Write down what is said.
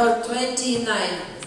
number 29.